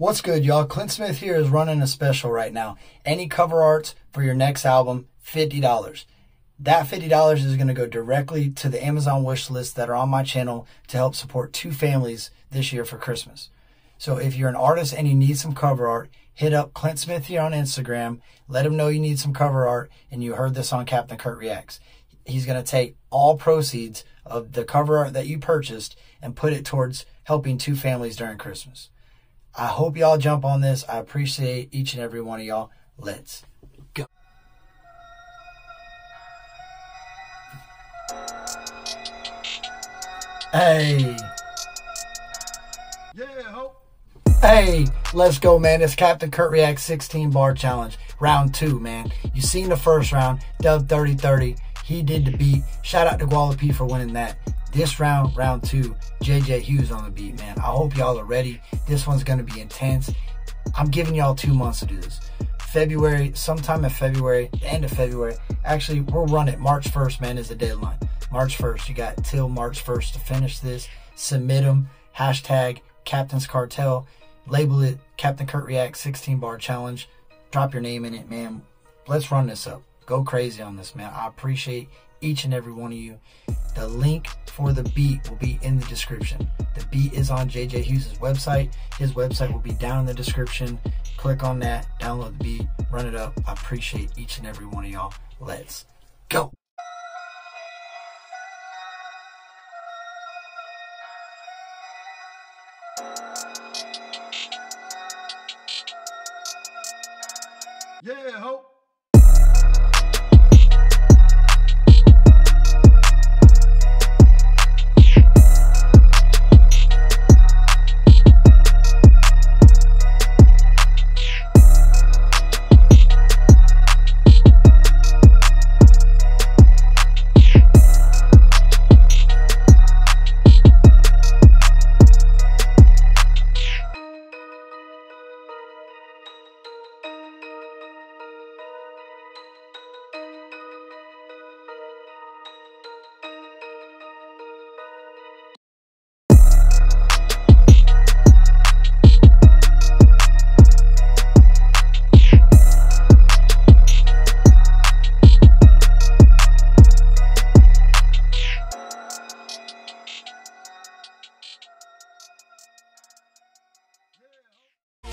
What's good, y'all? Clint Smith here is running a special right now. Any cover arts for your next album, $50. That $50 is going to go directly to the Amazon wish list that are on my channel to help support two families this year for Christmas. So if you're an artist and you need some cover art, hit up Clint Smith here on Instagram. Let him know you need some cover art and you heard this on Captain Curt Reacts. He's going to take all proceeds of the cover art that you purchased and put it towards helping two families during Christmas. I hope y'all jump on this. I appreciate each and every one of y'all. Let's go. Hey. Yeah, hope. Hey, let's go, man. It's Captain Curt React 16 bar challenge. Round two, man. You seen the first round, Dub 30 30. He did the beat. Shout out to Gualapi for winning that. This round, round two, JJ Hughes on the beat, man. I hope y'all are ready. This one's going to be intense. I'm giving y'all two months to do this. February, sometime in February, end of February. Actually, we'll run it March 1st, man, is the deadline. March 1st. You got till March 1st to finish this. Submit them. Hashtag Captain's Cartel. Label it Captain Curt React 16 bar challenge. Drop your name in it, man. Let's run this up. Go crazy on this, man. I appreciate each and every one of you. The link for the beat will be in the description. The beat is on JJ Hughes' website. His website will be down in the description. Click on that, download the beat, run it up. I appreciate each and every one of y'all. Let's go. Yeah, hope.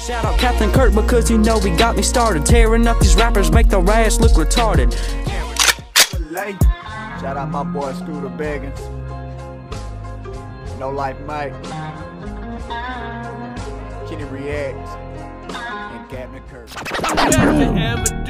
Shout out Captain Curt because you know he got me started. Tearing up these rappers, make their ass look retarded. Shout out my boy Scooter Beggins. No Life Mike. Kenny Reacts. And Captain Curt. Captain ever do it, Captain Kirk.